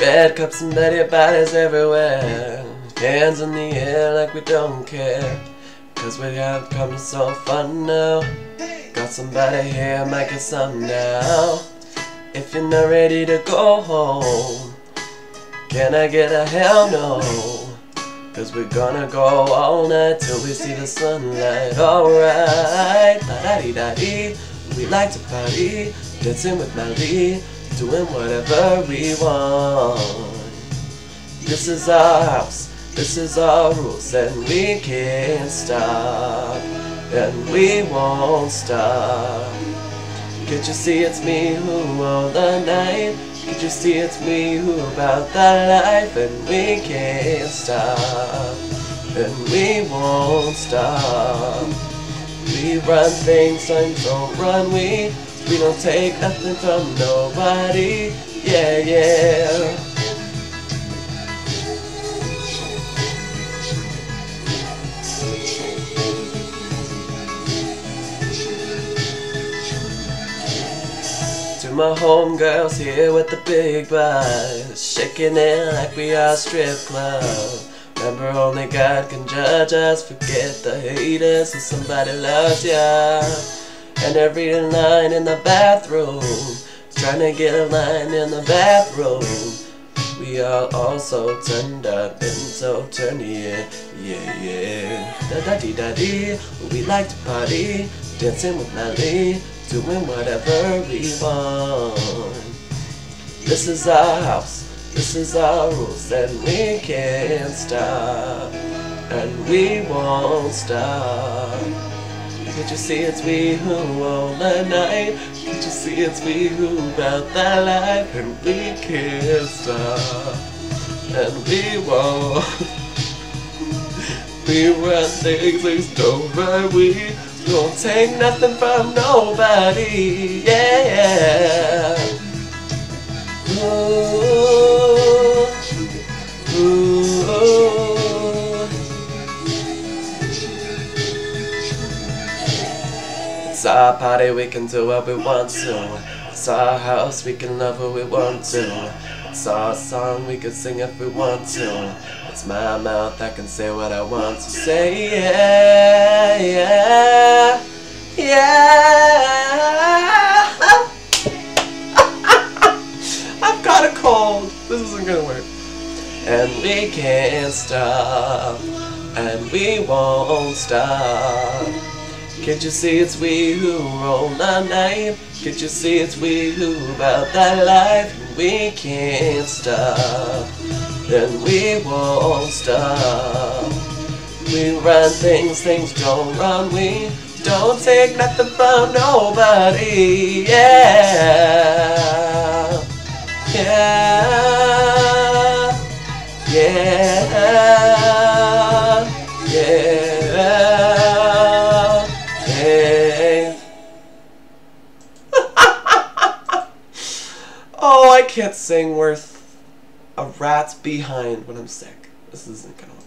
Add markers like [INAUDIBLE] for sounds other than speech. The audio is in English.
Red cups and dirty bodies everywhere. Hands in the air like we don't care. Cause we have come so fun now. Got somebody here, make it some now. If you're not ready to go home, can I get a hell no? Cause we're gonna go all night till we see the sunlight. Alright, da da dee da dee. We like to party, dancing with Molly, doing whatever we want. This is our house, this is our rules, and we can't stop, and we won't stop. Can't you see it's me who all the night? Can't you see it's me who about that life? And we can't stop, and we won't stop. We run things, things don't run we. We don't take nothing from nobody. Yeah, yeah. My homegirls here with the big buys, shaking it like we are strip club. Remember, only God can judge us. Forget the haters, if somebody loves ya. And every line in the bathroom, trying to get a line in the bathroom. We are all so turned up and so turned yeah, yeah, yeah. Da da dee da dee. We like to party, dancing with Molly, doing whatever we want. This is our house, this is our rules, and we can't stop, and we won't stop. Can't you see it's we who own the night? Can't you see it's we who about that life? And we can't stop, and we won't. [LAUGHS] we run things, things don't run we. Don't take nothing from nobody, yeah. Ooh, ooh. It's our party, we can do what we want to. It's our house, we can love who we want to. It's our song, we can sing if we want to. It's my mouth, I can say what I want to say. Yeah, This isn't gonna work. And we can't stop, and we won't stop. Can't you see it's we who roll the night? Can't you see it's we who about that life? We can't stop, Then we won't stop. We run things, things don't run. We don't take nothing from nobody. Yeah, yeah, yeah, yeah. [LAUGHS] Oh, I can't sing worth a rat's behind when I'm sick. This isn't gonna work.